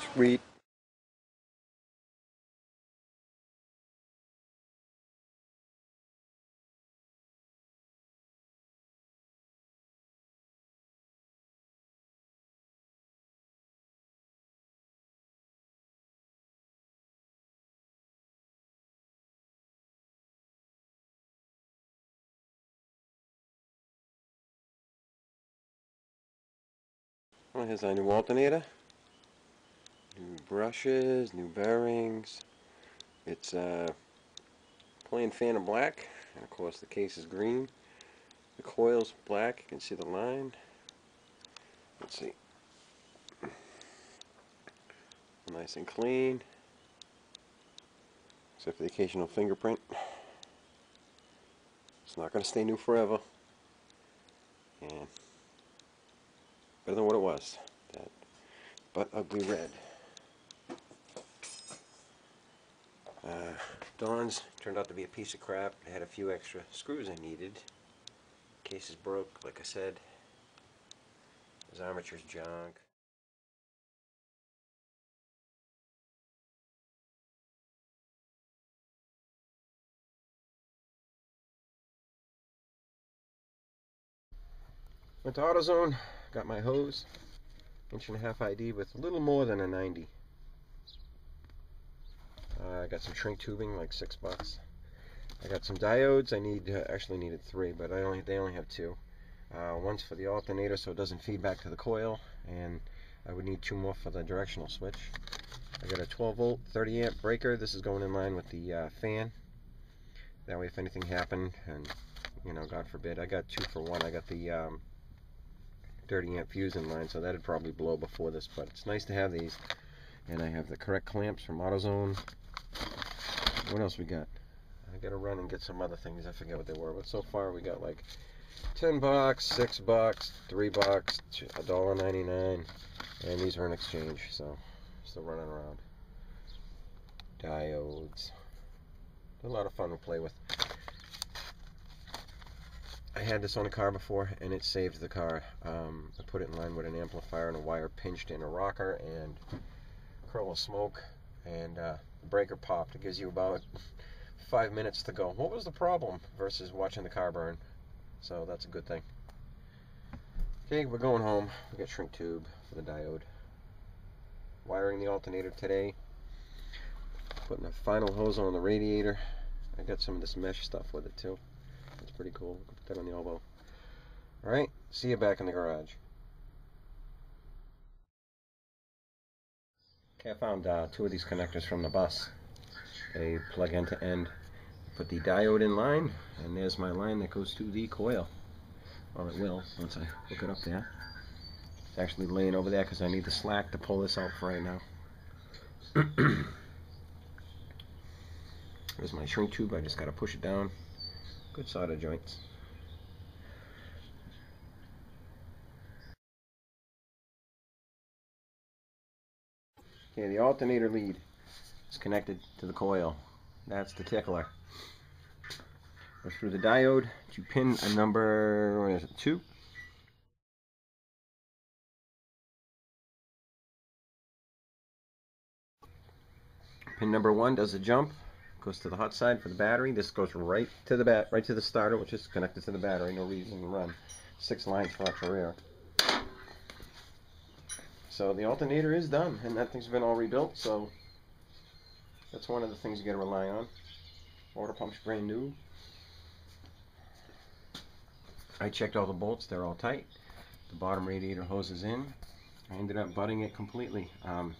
Sweet. Here's our new alternator. Brushes, new bearings. It's uh, plain Phantom black, and of course the case is green. The coil's black, you can see the line. Let's see. Nice and clean, except for the occasional fingerprint. It's not going to stay new forever. And better than what it was. That but ugly red. Uh, Dawn's turned out to be a piece of crap. It had a few extra screws I needed. Case is broke, like I said. His armature's junk. Went to AutoZone, got my hose, inch and a half ID with a little more than a 90. Uh, I got some shrink tubing, like six bucks. I got some diodes. I need uh, actually needed three, but I only they only have two. Uh, one's for the alternator, so it doesn't feed back to the coil, and I would need two more for the directional switch. I got a 12 volt, 30 amp breaker. This is going in line with the uh, fan. That way, if anything happened, and you know, God forbid, I got two for one. I got the um, 30 amp fuse in line, so that'd probably blow before this, but it's nice to have these. And I have the correct clamps from AutoZone. What else we got? I gotta run and get some other things. I forget what they were, but so far we got like 10 bucks, 6 bucks, 3 bucks, a dollar 99, and these are in exchange, so still running around. Diodes. A lot of fun to play with. I had this on a car before and it saved the car. Um, I put it in line with an amplifier and a wire pinched in a rocker and curl of smoke and uh, breaker popped. It gives you about five minutes to go. What was the problem versus watching the car burn? So that's a good thing. Okay, we're going home. We got shrink tube for the diode. Wiring the alternator today. Putting the final hose on the radiator. I got some of this mesh stuff with it too. That's pretty cool. Put that on the elbow. Alright, see you back in the garage. Okay, I found uh, two of these connectors from the bus. They plug end to end. Put the diode in line, and there's my line that goes to the coil. Or it will, once I hook it up there. It's actually laying over there because I need the slack to pull this out for right now. There's my shrink tube, I just got to push it down. Good solder joints. Okay, the alternator lead is connected to the coil. That's the tickler. Go through the diode to pin a number, what is it, two? Pin number one does a jump goes to the hot side for the battery. This goes right to the bat, right to the starter, which is connected to the battery. No reason to run six lines for for rear. So the alternator is done, and that thing's been all rebuilt. So that's one of the things you got to rely on. Water pump's brand new. I checked all the bolts; they're all tight. The bottom radiator hose is in. I ended up butting it completely. Um,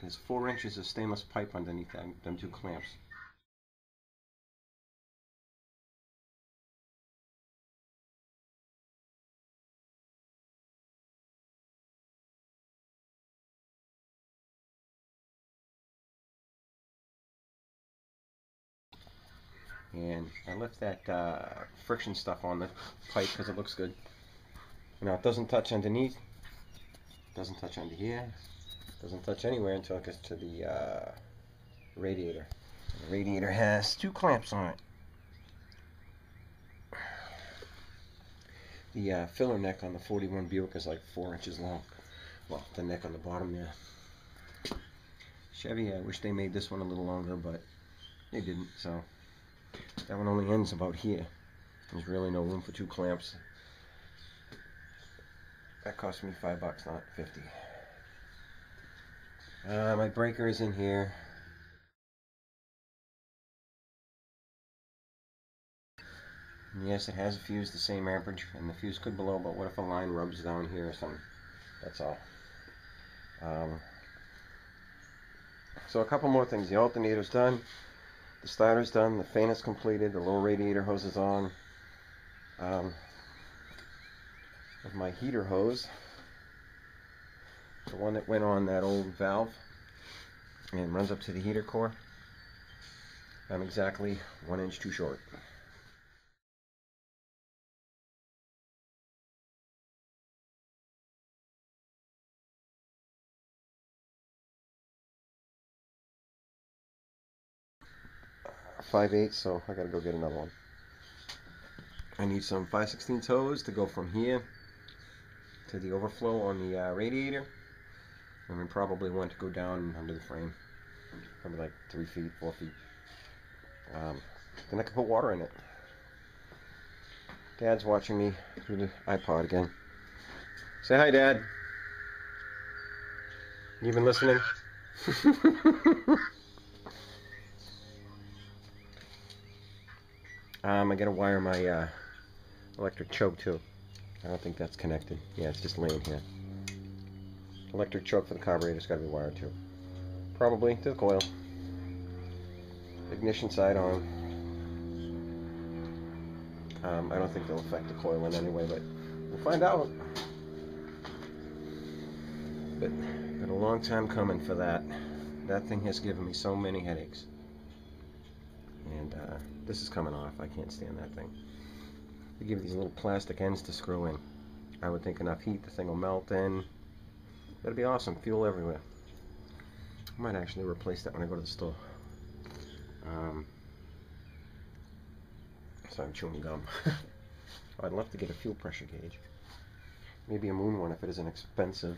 there's four inches of stainless pipe underneath them, them two clamps. And I left that uh, friction stuff on the pipe because it looks good. Now it doesn't touch underneath, doesn't touch under here, doesn't touch anywhere until it gets to the uh, radiator. The radiator has two clamps on it. The uh, filler neck on the 41 Buick is like four inches long. Well, the neck on the bottom there. Chevy, I wish they made this one a little longer, but they didn't, so that one only ends about here. There's really no room for two clamps. That cost me five bucks, not fifty. Uh, my breaker is in here. And yes, it has a fuse the same amperage, and the fuse could blow, but what if a line rubs down here or something? That's all. Um, so a couple more things. The alternator's done. The starter's done. The fan is completed. The lower radiator hose is on. Um, of my heater hose, the one that went on that old valve and runs up to the heater core, I'm exactly one inch too short. Five eighths, so I gotta go get another one. I need some 5 16 hose to go from here to the overflow on the uh, radiator, and then probably want to go down under the frame, probably like three feet, four feet. Um, then I can put water in it. Dad's watching me through the iPod again. Say hi, Dad. You been listening? Um, I gotta wire my uh, electric choke too. I don't think that's connected. Yeah, it's just laying here. Electric choke for the carburetor's gotta be wired too. Probably to the coil. Ignition side on. Um, I don't think they'll affect the coil in any way, but we'll find out. But been a long time coming for that. That thing has given me so many headaches. And uh, this is coming off. I can't stand that thing. They give you these little plastic ends to screw in. I would think enough heat, the thing will melt in. That'd be awesome. Fuel everywhere. I might actually replace that when I go to the store. Um, so I'm chewing gum. I'd love to get a fuel pressure gauge. Maybe a moon one if it isn't expensive.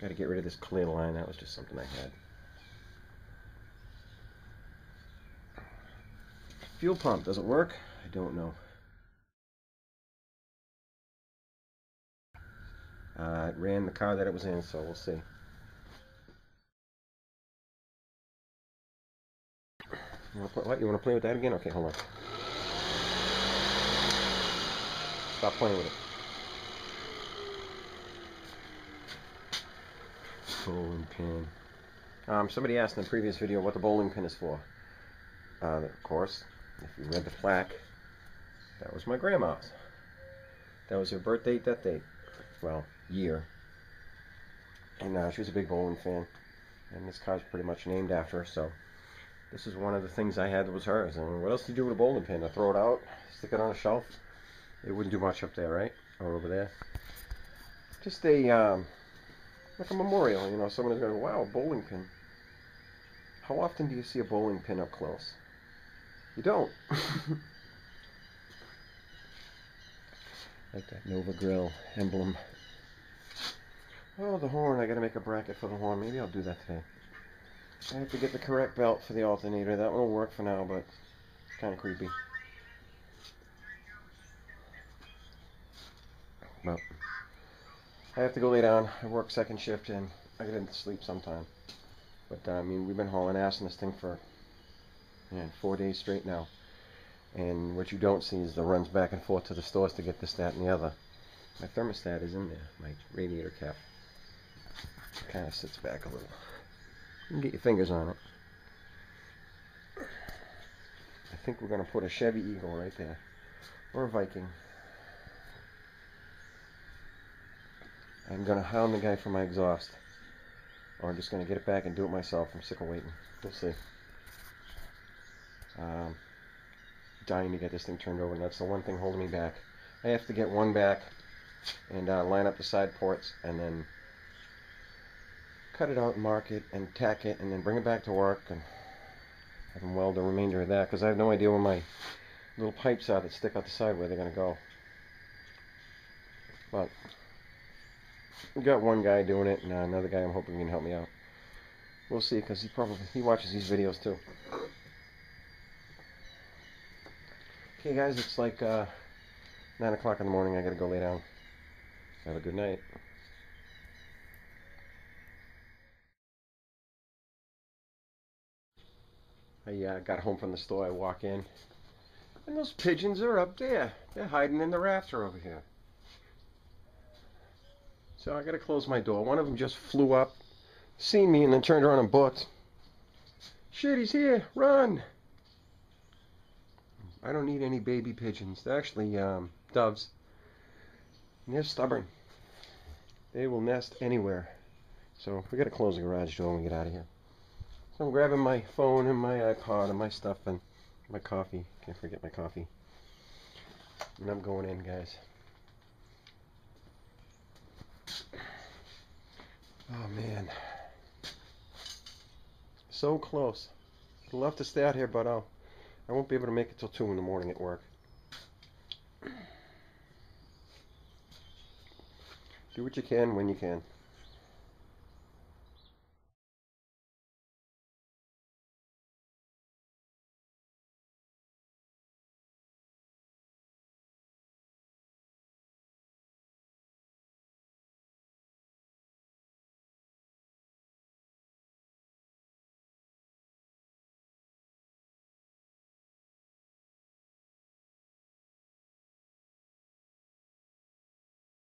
Got to get rid of this clear line. That was just something I had. Fuel pump, does it work? I don't know. Uh, it ran the car that it was in, so we'll see. You want? You want to play with that again? Okay, hold on. Stop playing with it. Bowling pin. Um, somebody asked in the previous video what the bowling pin is for. Uh, of course, if you read the plaque, that was my grandma's. That was her birth date, death date. Well, year. And uh, she was a big bowling fan. And this car's pretty much named after her, so this is one of the things I had that was hers. And what else do you do with a bowling pin? I throw it out, stick it on a shelf. It wouldn't do much up there, right? Or over there. Just a, um, like a memorial, you know, someone is going, wow, a bowling pin. How often do you see a bowling pin up close? You don't. like that Nova Grill emblem. Oh, the horn. I gotta make a bracket for the horn. Maybe I'll do that today. I have to get the correct belt for the alternator. That will work for now, but it's kind of creepy. Well, I have to go lay down. I work second shift and I get into sleep sometime. But, uh, I mean, we've been hauling ass in this thing for yeah, four days straight now. And what you don't see is the runs back and forth to the stores to get this, that, and the other. My thermostat is in there, my radiator cap. Kind of sits back a little. You can get your fingers on it. I think we're going to put a Chevy Eagle right there. Or a Viking. I'm going to hound the guy for my exhaust. Or I'm just going to get it back and do it myself. I'm sick of waiting. We'll see. Um, dying to get this thing turned over, and that's the one thing holding me back. I have to get one back and uh, line up the side ports, and then cut it out, mark it, and tack it, and then bring it back to work, and have them weld the remainder of that, because I have no idea where my little pipes are that stick out the side where they're going to go. But we got one guy doing it, and uh, another guy I'm hoping can help me out. We'll see, because he probably he watches these videos too. Okay, guys, it's like uh, nine o'clock in the morning. I gotta go lay down. Have a good night. I uh, got home from the store. I walk in, and those pigeons are up there. They're hiding in the rafter over here. So I gotta close my door. One of them just flew up, seen me, and then turned around and booked. Shit, he's here! Run! I don't need any baby pigeons. They're actually um, doves. And they're stubborn. They will nest anywhere. So we gotta close the garage door when we get out of here. So I'm grabbing my phone and my iPod and my stuff and my coffee. Can't forget my coffee. And I'm going in, guys. Oh man. So close. I'd love to stay out here, but I'll, I won't be able to make it till 2 in the morning at work. Do what you can when you can.